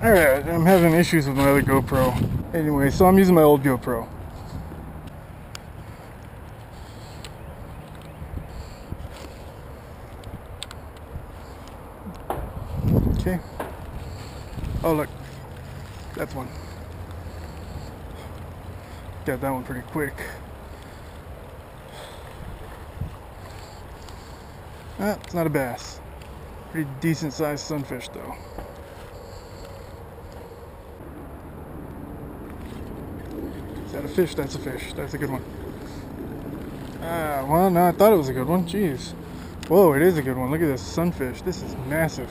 Alright, I'm having issues with my other GoPro. Anyway, so I'm using my old GoPro. Okay. Oh, look. That's one. Got that one pretty quick. Ah, it's not a bass. Pretty decent sized sunfish, though. That a fish? That's a fish. That's a good one. Ah, well, no, I thought it was a good one. Jeez. Whoa, it is a good one. Look at this sunfish. This is massive.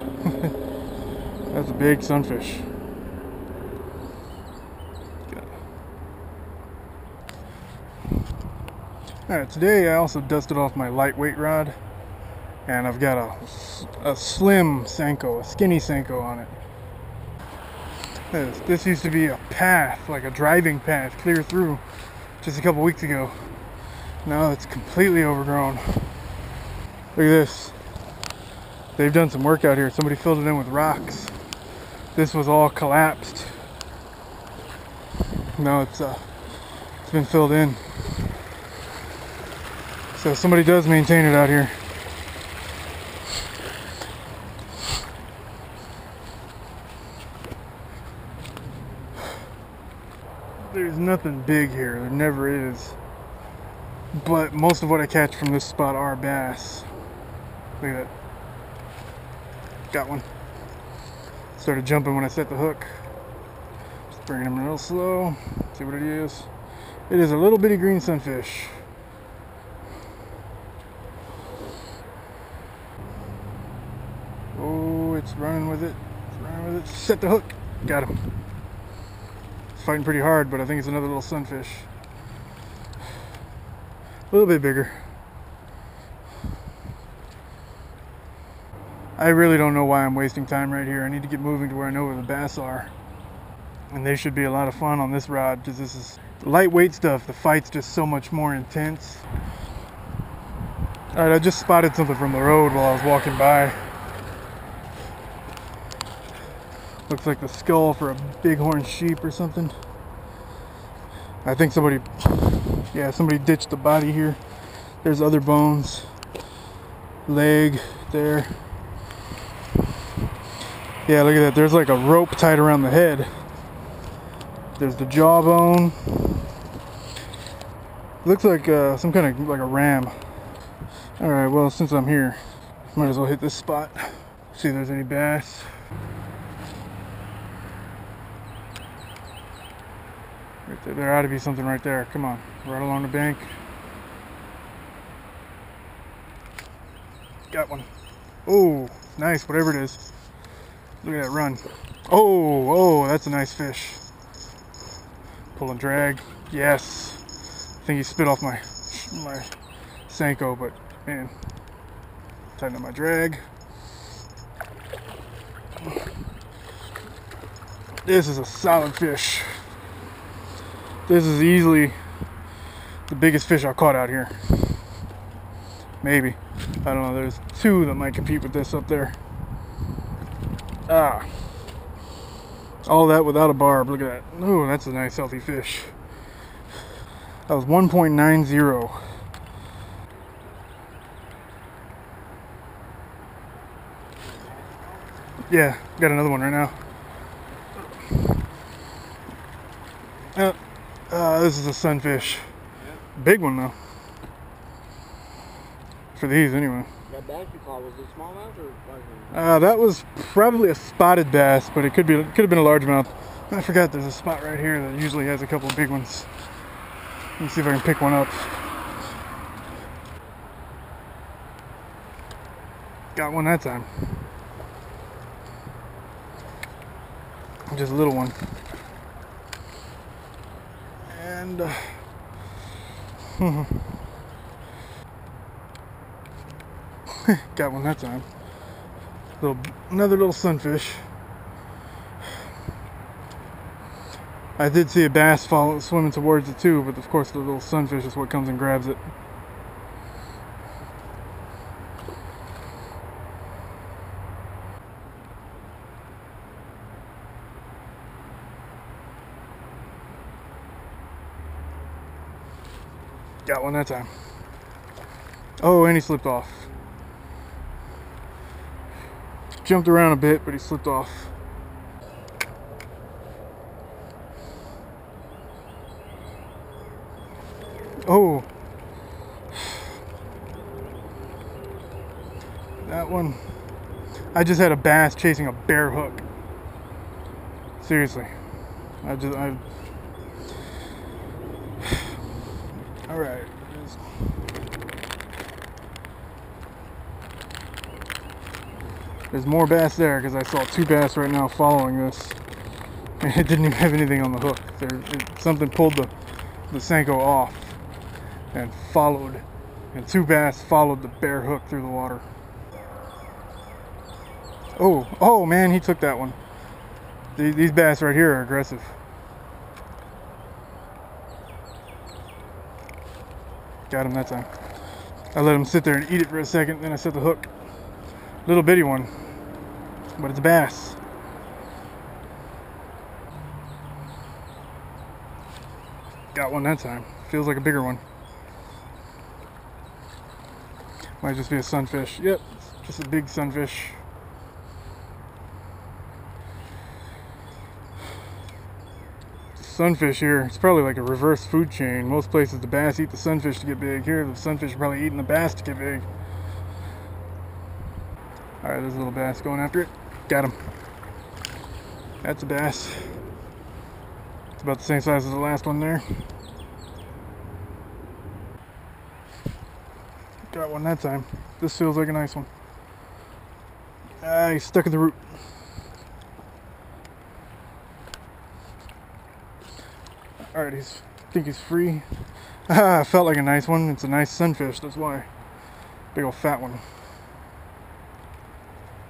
That's a big sunfish. Alright, today I also dusted off my lightweight rod and I've got a, a slim Senko, a skinny Senko on it. This, this used to be a path, like a driving path, clear through just a couple weeks ago. Now it's completely overgrown. Look at this. They've done some work out here. Somebody filled it in with rocks. This was all collapsed. Now it's uh, it's been filled in. So somebody does maintain it out here. There's nothing big here. There never is. But most of what I catch from this spot are bass. Look at that. Got one. Started jumping when I set the hook. Just bringing him real slow. See what it is. It is a little bitty green sunfish. Oh, it's running with it. It's running with it. Set the hook. Got him. Fighting pretty hard, but I think it's another little sunfish. A little bit bigger. I really don't know why I'm wasting time right here. I need to get moving to where I know where the bass are. And they should be a lot of fun on this rod because this is lightweight stuff. The fight's just so much more intense. Alright, I just spotted something from the road while I was walking by. Looks like the skull for a bighorn sheep or something. I think somebody, yeah, somebody ditched the body here. There's other bones. Leg there. Yeah, look at that. There's like a rope tied around the head. There's the jawbone. Looks like uh, some kind of like a ram. All right, well, since I'm here, might as well hit this spot. See if there's any bass. Right there, there ought to be something right there. Come on, right along the bank. Got one. Oh, nice, whatever it is. Look at that run. Oh, oh, that's a nice fish. Pull and drag. Yes. I think he spit off my my Senko, but man, tighten up my drag. This is a solid fish. This is easily the biggest fish I've caught out here. Maybe. I don't know. There's two that might compete with this up there. Ah. All that without a barb. Look at that. Ooh, that's a nice healthy fish. That was 1.90. Yeah, got another one right now. Uh, this is a sunfish. Big one though. For these anyway. That bass you caught, was it smallmouth or largemouth? Uh, that was probably a spotted bass, but it could be could have been a largemouth. I forgot there's a spot right here that usually has a couple of big ones. Let me see if I can pick one up. Got one that time. Just a little one. And uh, got one that time. Little another little sunfish. I did see a bass follow, swimming towards it too, but of course the little sunfish is what comes and grabs it. Got one that time. Oh, and he slipped off. Jumped around a bit, but he slipped off. Oh. That one. I just had a bass chasing a bare hook. Seriously. I just I All right. There's more bass there because I saw two bass right now following this. And it didn't even have anything on the hook. There, it, something pulled the, the Senko off and followed. And two bass followed the bare hook through the water. Oh, oh man, he took that one. These, these bass right here are aggressive. Got him that time. I let him sit there and eat it for a second, then I set the hook. Little bitty one, but it's a bass. Got one that time. Feels like a bigger one. Might just be a sunfish. Yep, just a big sunfish. Sunfish here, it's probably like a reverse food chain. Most places the bass eat the sunfish to get big. Here the sunfish are probably eating the bass to get big. Alright, there's a little bass going after it. Got him. That's a bass. It's about the same size as the last one there. Got one that time. This feels like a nice one. Ah, he's stuck in the root. Alright, he's I think he's free. Ah, felt like a nice one. It's a nice sunfish, that's why. Big old fat one.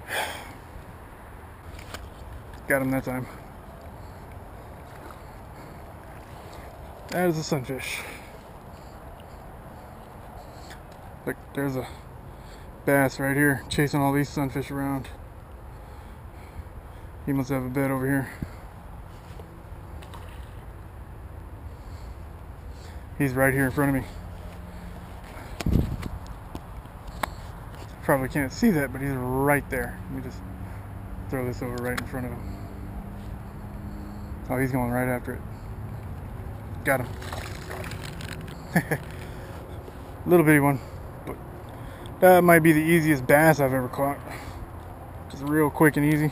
Got him that time. That is a sunfish. Look, there's a bass right here chasing all these sunfish around. He must have a bed over here. He's right here in front of me. Probably can't see that, but he's right there. Let me just throw this over right in front of him. Oh, he's going right after it. Got him. Little bitty one. But that might be the easiest bass I've ever caught. Just real quick and easy.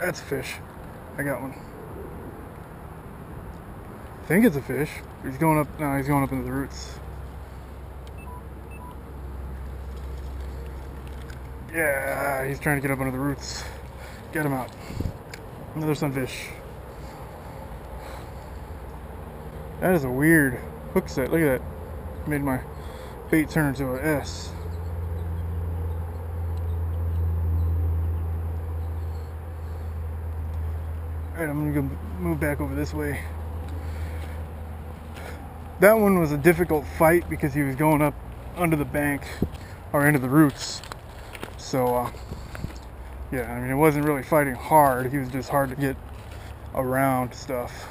That's a fish. I got one. I think it's a fish. He's going up. No, he's going up into the roots. Yeah, he's trying to get up under the roots. Get him out. Another sunfish. That is a weird hook set. Look at that. Made my bait turn into a S. Alright, I'm gonna go move back over this way. That one was a difficult fight because he was going up under the bank or into the roots. So, uh, yeah, I mean, it wasn't really fighting hard. He was just hard to get around stuff.